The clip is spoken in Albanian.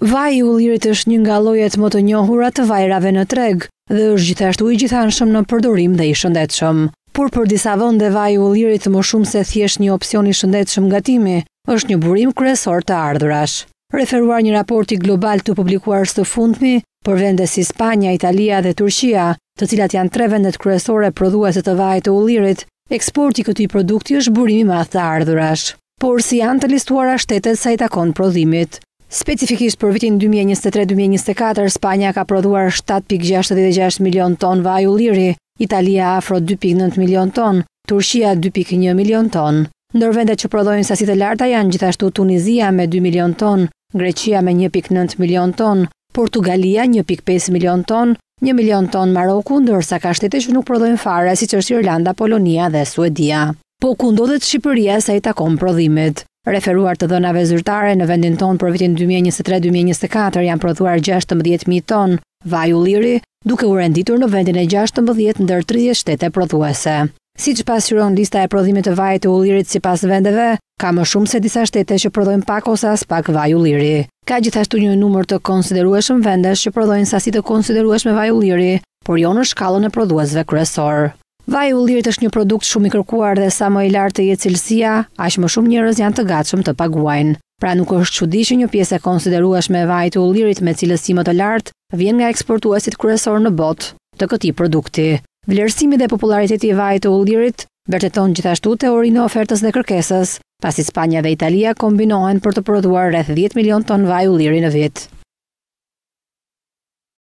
Vaji i ullirit është një nga llojet më të njohura të vajrave në treg dhe është gjithashtu i gjithanshëm në përdorim dhe i shëndetshëm. Por për disa vende vaji i ullirit më shumë se thjesht një opsion i shëndetshëm gatimi, është një burim kryesor të ardhurash. Referuar një raporti global të publikuar së fundmi, për vende si Spanja, Italia dhe Turqia, të cilat janë tre vendet kryesore prodhuese të vajit të ullirit, eksporti i këtij produkti është burim i madh të ardhurash. por si janë të listuara shtetet sa i takon prodhimit. Specifikisht për vitin dy mijë e njëzet e tre dy mijë e njëzet e katër, Spanja ka prodhuar shtatë pikë gjashtëdhjetë e gjashtë milionë tonë vaj ulliri, Italia afro dy pikë nëntë milionë tonë, Turqia dy pikë një milionë tonë. Ndër vendet që prodhojnë sasi të larta janë gjithashtu Tunizia me dy milionë tonë, Greqia me një pikë nëntë milionë tonë, Portugalia një pikë pesë milionë tonë, një milionë tonë Maroku, ndërsa ka shtete që nuk prodhojnë fare, siç është Irlanda, Polonia dhe Suedia. Po ku ndodhet Shqipëria sa i takon prodhimit? Referuar të dhënave zyrtare, në vendin tonë për vitin dy mijë e njëzet e tre dy mijë e njëzet e katër janë prodhuar gjashtëmbëdhjetë mijë ton vaj ulliri, duke u renditur në vendin e gjashtëmbëdhjetë ndër tridhjetë shtete prodhuese. Siç pasqyron lista e prodhimit të vajit të ullirit sipas vendeve, ka më shumë se disa shtete që prodhojnë pak ose aspak vaj ulliri. Ka gjithashtu një numër të konsiderueshëm vendesh që prodhojnë sasi të konsiderueshme vaj ulliri, por jo në shkallën e prodhuesve kryesorë. Vaji i ullirit është një produkt shumë i kërkuar dhe sa më e lartë të jetë cilësia, aq më shumë njerëz janë të gatshëm të paguajnë. Pra nuk është çudi që një pjesë e konsiderueshme e vajit të ullirit me cilësi më të lartë vjen nga eksportuesit kryesorë në botë të këtij produkti. Vlerësimi dhe popullariteti i vajit të ullirit vërteton gjithashtu teorinë e ofertës dhe kërkesës, pasi Spanja dhe Italia kombinohen për të prodhuar rreth dhjetë milionë tonë vaj ulliri në vit.